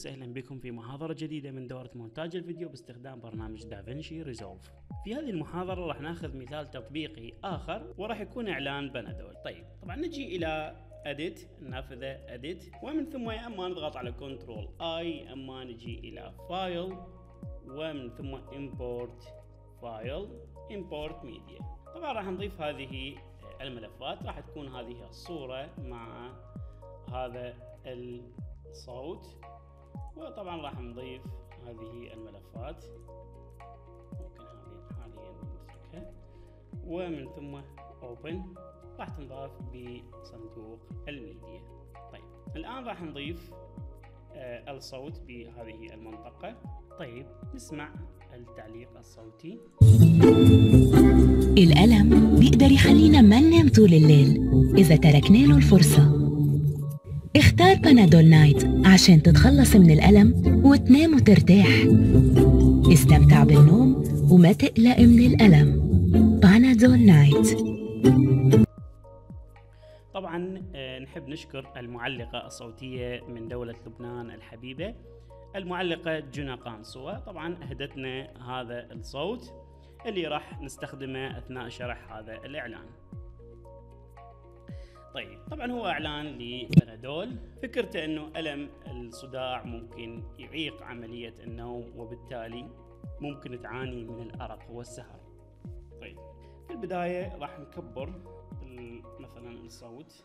وسهلا بكم في محاضرة جديدة من دورة مونتاج الفيديو باستخدام برنامج دافنشي ريزولف. في هذه المحاضرة راح ناخذ مثال تطبيقي آخر وراح يكون إعلان بنادول. طيب طبعا نجي إلى edit النافذة edit ومن ثم يا أما نضغط على control I أما نجي إلى file ومن ثم import file import media طبعا راح نضيف هذه الملفات راح تكون هذه الصورة مع هذا الصوت وطبعا راح نضيف هذه الملفات. ممكن هذه حاليا نتركها ومن ثم open راح تنضاف بصندوق الميديا. طيب الآن راح نضيف آه الصوت بهذه المنطقة. طيب نسمع التعليق الصوتي. الألم بيقدر يخلينا ما ننام طول الليل إذا تركنا له الفرصة. اختار بنادول نايت عشان تتخلص من الألم وتنام وترتاح. استمتع بالنوم وما تقلق من الألم. بنادول نايت طبعا آه، نحب نشكر المعلقة الصوتية من دولة لبنان الحبيبة المعلقة جنى قانصوة طبعا أهدتنا هذا الصوت اللي راح نستخدمه أثناء شرح هذا الإعلان. طيب طبعا هو أعلان لبنادول. فكرته إنه ألم الصداع ممكن يعيق عملية النوم وبالتالي ممكن تعاني من الأرق والسهر. طيب في البداية راح نكبر مثلا الصوت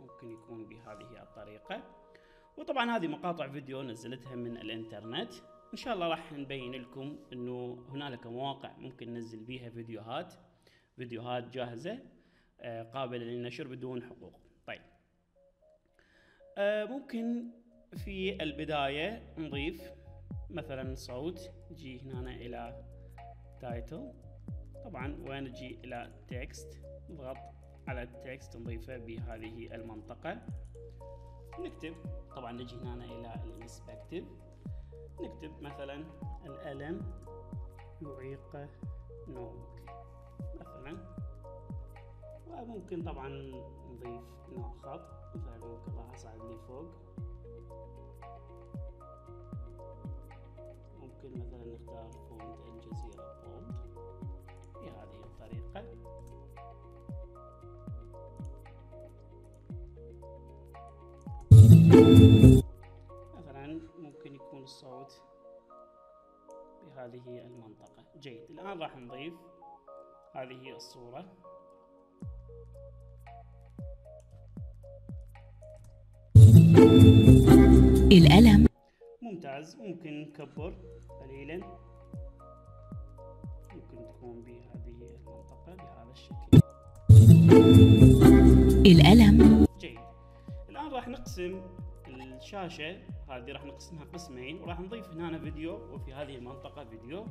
ممكن يكون بهذه الطريقة. وطبعا هذه مقاطع فيديو نزلتها من الإنترنت. إن شاء الله راح نبين لكم إنه هنالك مواقع ممكن ننزل بيها فيديوهات. فيديوهات جاهزة. قابلة للنشر بدون حقوق. طيب. آه، ممكن في البداية نضيف مثلا صوت نجي هنا إلى title طبعا ونجي إلى text نضغط على ال text نضيفه بهذه المنطقة. نكتب. طبعا نجي هنا إلى ال inspector نكتب مثلا الألم يعيق نومك. مثلا. ممكن طبعا نضيف نوع خط مثلا ممكن راح اصعد لي فوق. ممكن مثلا نختار font الجزيرة bold بهذه الطريقة. مثلا ممكن يكون الصوت بهذه المنطقة. جيد. الآن راح نضيف هذه الصورة. الألم. ممتاز ممكن نكبر قليلا. ممكن تكون بهذه المنطقة بهذا الشكل. الألم. جيد. الآن راح نقسم الشاشة. هذه راح نقسمها قسمين وراح نضيف هنا فيديو وفي هذه المنطقة فيديو.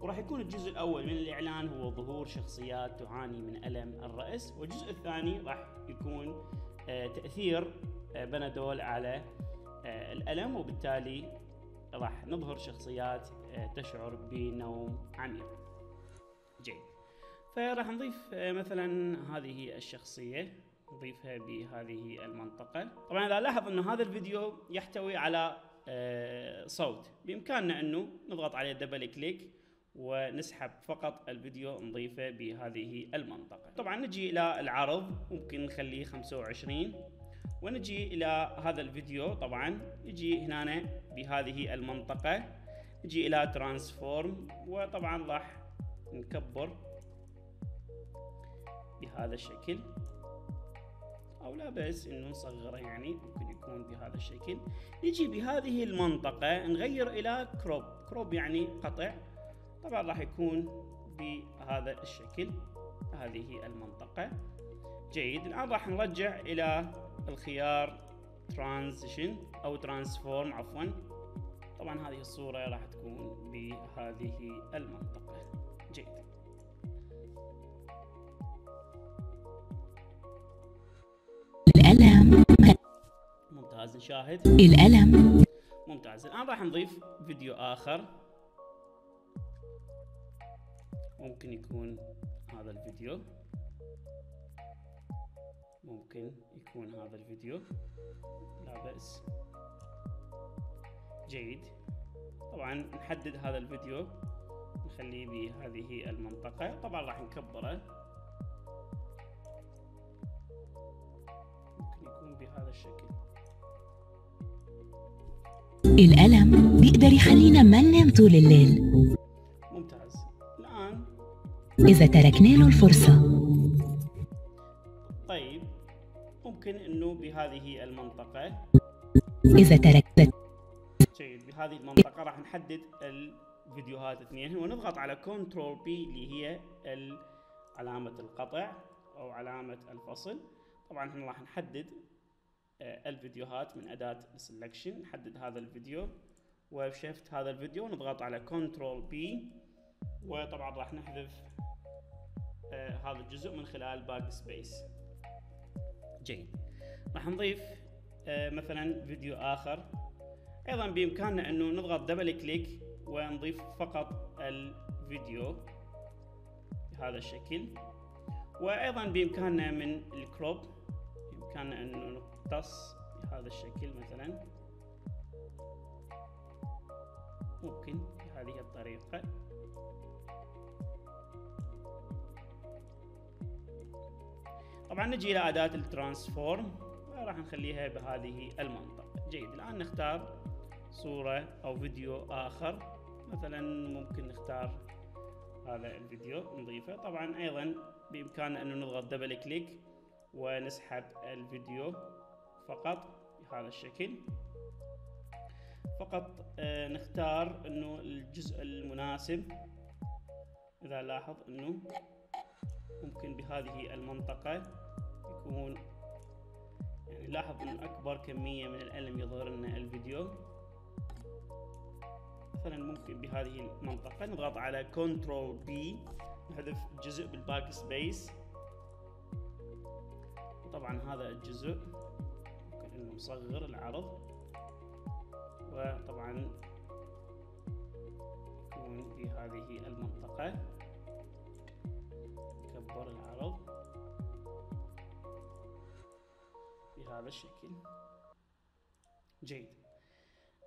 وراح يكون الجزء الأول من الإعلان هو ظهور شخصيات تعاني من ألم الرأس والجزء الثاني راح يكون آه، تأثير آه، بنادول على آه، الألم وبالتالي راح نظهر شخصيات تشعر بنوم عميق. جيد. فراح نضيف مثلا هذه الشخصية نضيفها بهذه المنطقة. طبعا إذا لاحظ أنه هذا الفيديو يحتوي على صوت بإمكاننا أنه نضغط عليه دبل كليك ونسحب فقط الفيديو نضيفه بهذه المنطقة. طبعا نجي إلى العرض ممكن نخليه 25 ونجي إلى هذا الفيديو طبعا نجي هنا بهذه المنطقة. نجي إلى transform وطبعا راح نكبر بهذا الشكل. أو لا بس إنه نصغره يعني ممكن يكون بهذا الشكل. نجي بهذه المنطقة نغير إلى crop. crop يعني قطع. طبعا راح يكون بهذا الشكل هذه المنطقة. جيد. الآن راح نرجع إلى الخيار transition أو transform عفوا. طبعا هذه الصورة راح تكون بهذه المنطقة. جيد. الألم. ممتاز. نشاهد الألم. ممتاز. الآن راح نضيف فيديو آخر. ممكن يكون هذا الفيديو. ممكن يكون هذا الفيديو. لا بأس. جيد. طبعا نحدد هذا الفيديو. نخليه بهذه المنطقة. طبعا راح نكبره. ممكن يكون بهذا الشكل. الألم بيقدر يخلينا ما ننام طول الليل. إذا تركنا له الفرصة. طيب ممكن إنه بهذه المنطقة. إذا تركت جيد بهذه المنطقة راح نحدد الفيديوهات اثنين. ونضغط على Control B اللي هي علامة القطع أو علامة الفصل. طبعا إحنا راح نحدد آه، الفيديوهات من أداة ال selection نحدد هذا الفيديو. وشفت هذا الفيديو. نضغط على Control B وطبعا راح نحذف آه، هذا الجزء من خلال backspace. جيد. راح نضيف آه، مثلا فيديو آخر. أيضا بإمكاننا إنه نضغط double click ونضيف فقط الفيديو بهذا الشكل. وأيضا بإمكاننا من ال crop بإمكاننا إنه نقتص بهذا الشكل مثلا. ممكن بهذه الطريقة. طبعا نجي إلى أداة ال transform راح نخليها بهذه المنطقة. جيد الآن نختار صورة أو فيديو آخر. مثلا ممكن نختار هذا الفيديو نضيفه. طبعا أيضا بامكاننا انه نضغط double click ونسحب الفيديو فقط بهذا الشكل. فقط آه، نختار إنه الجزء المناسب. إذا لاحظ إنه ممكن بهذه المنطقة يكون يعني لاحظ انه أكبر كمية من الألم يظهر لنا الفيديو. مثلا ممكن بهذه المنطقة نضغط على Control B نحذف جزء بال backspace. طبعا هذا الجزء ممكن إنه نصغر العرض. وطبعا يكون في هذه المنطقة نكبر العرض. بهذا الشكل جيد.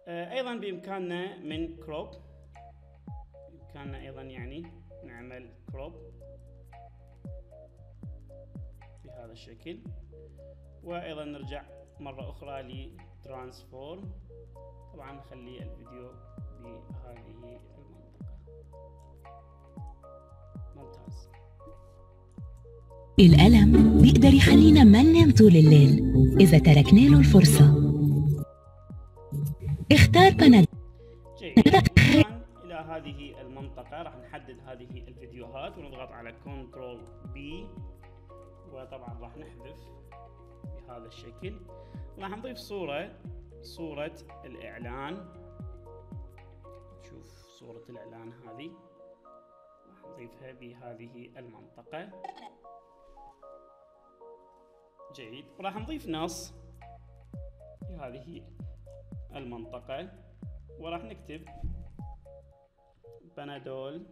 آه، أيضا بإمكاننا من كروب. بإمكاننا أيضا يعني نعمل كروب بهذا الشكل. وأيضا نرجع مرة أخرى ل transform. طبعا نخلي الفيديو بهذه المنطقة. ممتاز. الألم بيقدر يخلينا ما ننام طول الليل إذا تركنا له الفرصة. اختار بنادول إلى هذه المنطقة راح نحدد هذه الفيديوهات ونضغط على Control بي. وطبعا راح نحذف بهذا الشكل. راح نضيف صورة صورة الإعلان. شوف صورة الإعلان هذه. راح نضيفها بهذه المنطقة. جيد. وراح نضيف نص. في هذه المنطقة. وراح نكتب Panadol.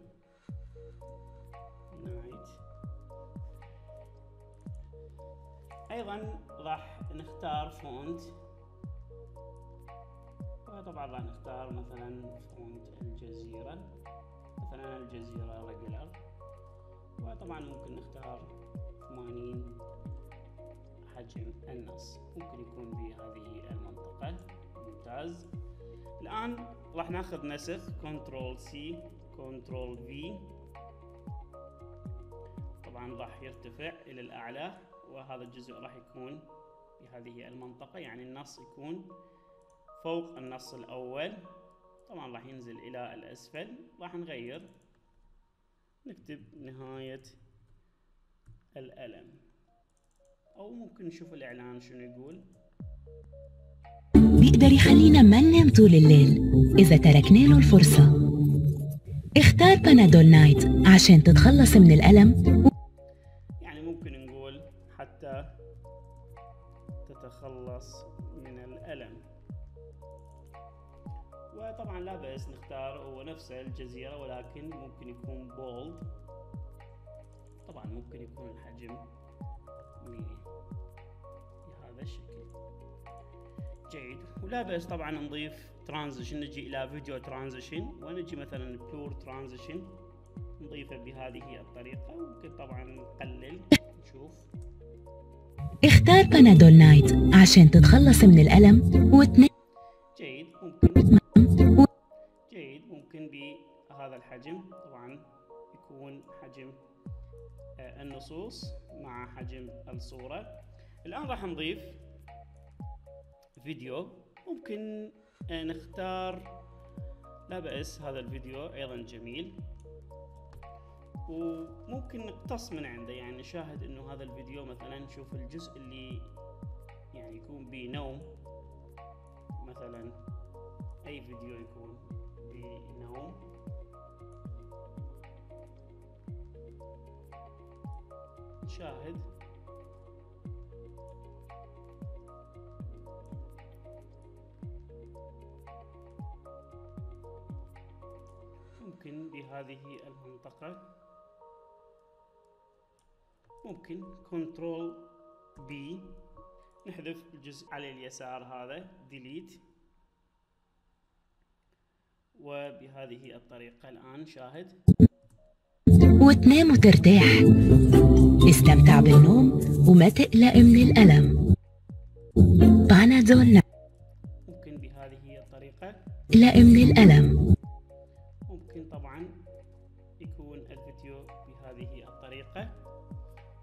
Night أيضا راح نختار font وطبعا راح نختار مثلا font الجزيرة. مثلا الجزيرة regular وطبعا ممكن نختار 80 حجم النص ممكن يكون بهذه المنطقة. ممتاز. الآن راح ناخذ نسخ Control C Control V. طبعا راح يرتفع إلى الأعلى وهذا الجزء راح يكون بهذه المنطقة يعني النص يكون فوق النص الأول. طبعا راح ينزل إلى الأسفل. راح نغير. نكتب نهاية الألم. أو ممكن نشوف الإعلان شنو يقول. بيقدر يخلينا ما ننام طول الليل إذا تركنا له الفرصة. اختار بنادول نايت عشان تتخلص من الألم. يعني ممكن نقول حتى تتخلص من الألم. وطبعا لا بأس نختار هو نفسه الجزيرة ولكن ممكن يكون بولد طبعا ممكن يكون الحجم. ب- بهذا الشكل. جيد. ولا بأس طبعا نضيف transition. نجي إلى video transition. ونجي مثلا blur transition. نضيفه بهذه الطريقة. ممكن طبعا نقلل. نشوف. اختار Panadol Night عشان تتخلص من الألم وتنام. جيد. ممكن. جيد. ممكن بهذا الحجم. طبعا يكون حجم النصوص مع حجم الصورة. الآن راح نضيف فيديو. ممكن آه، نختار لا بأس هذا الفيديو أيضا جميل. وممكن نقتص من عنده يعني نشاهد إنه هذا الفيديو مثلا نشوف الجزء اللي يعني يكون به نوم مثلا أي فيديو يكون بنوم. نشاهد ممكن بهذه المنطقة. ممكن كنترول بي. نحذف الجزء على اليسار هذا ديليت وبهذه الطريقة الآن شاهد. وتنام وترتاح استمتع بالنوم وما تقلق من الألم بانادول ممكن بهذه الطريقة. تقلق من الألم ممكن طبعا يكون الفيديو بهذه الطريقة.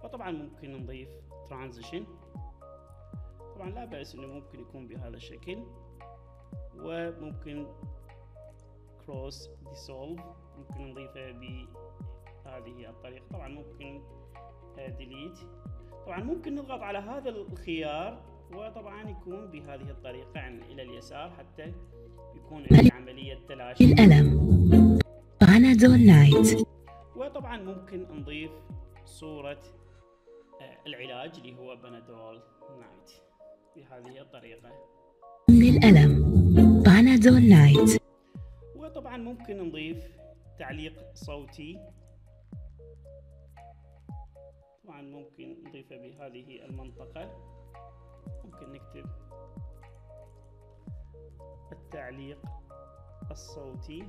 وطبعا ممكن نضيف transition. طبعا لا بأس إنه ممكن يكون بهذا الشكل. وممكن cross dissolve ممكن نضيفه بهذه الطريقة. طبعا ممكن delete طبعا ممكن نضغط على هذا الخيار وطبعا يكون بهذه الطريقة يعني إلى اليسار حتى يكون عملية تلاشي. الألم Panadol Night وطبعا ممكن نضيف صورة آه، العلاج اللي هو Panadol Night بهذه الطريقة. من الألم Panadol Night وطبعا ممكن نضيف تعليق صوتي. طبعا ممكن نضيفه بهذه المنطقة. ممكن نكتب التعليق الصوتي.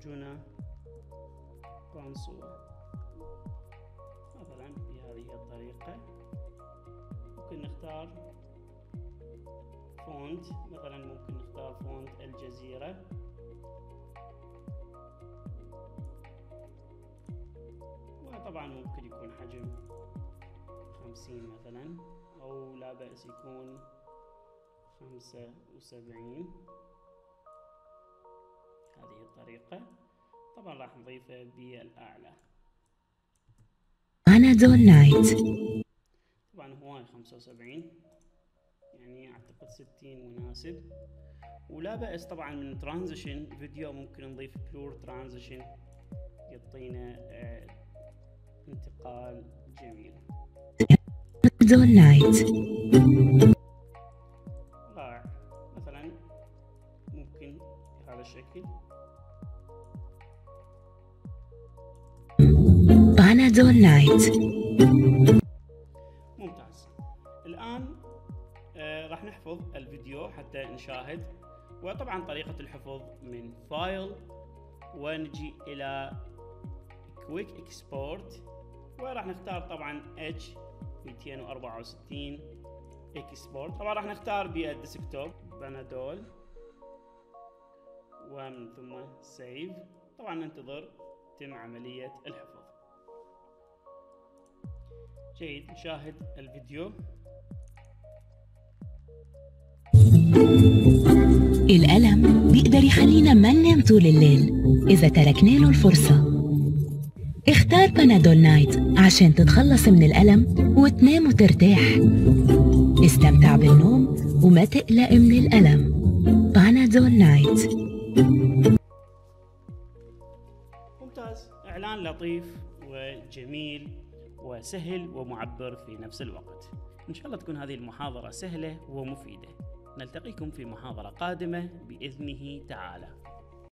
جنى قنصوة مثلا بهذه الطريقة. ممكن نختار font مثلا ممكن نختار font الجزيرة. وطبعا ممكن يكون حجم خمسين مثلا أو لا بأس يكون خمسة وسبعين. هذه الطريقة. طبعا راح نضيفه بالأعلى. بانادول نايت طبعا هواي خمسة وسبعين يعني أعتقد ستين مناسب. ولا بأس طبعا من transition video ممكن نضيف blur transition يعطينا آه انتقال جميل. بانادول نايت رائع. مثلا ممكن بهذا الشكل. بانادول نايت ممتاز. الآن آه راح نحفظ الفيديو حتى نشاهد. وطبعا طريقة الحفظ من file ونجي إلى quick export وراح نختار طبعا H 264 export طبعا راح نختار بال desktop بانادول ومن ثم save طبعا ننتظر تم عملية الحفظ. جيد. نشاهد الفيديو. الألم بيقدر يخلينا ما ننام طول الليل إذا تركنا له الفرصة. اختار بانادول نايت عشان تتخلص من الألم وتنام وترتاح. استمتع بالنوم وما تقلق من الألم. بانادول نايت ممتاز. إعلان لطيف وجميل وسهل ومعبر في نفس الوقت. إن شاء الله تكون هذه المحاضرة سهلة ومفيدة. نلتقيكم في محاضرة قادمة بإذنه تعالى.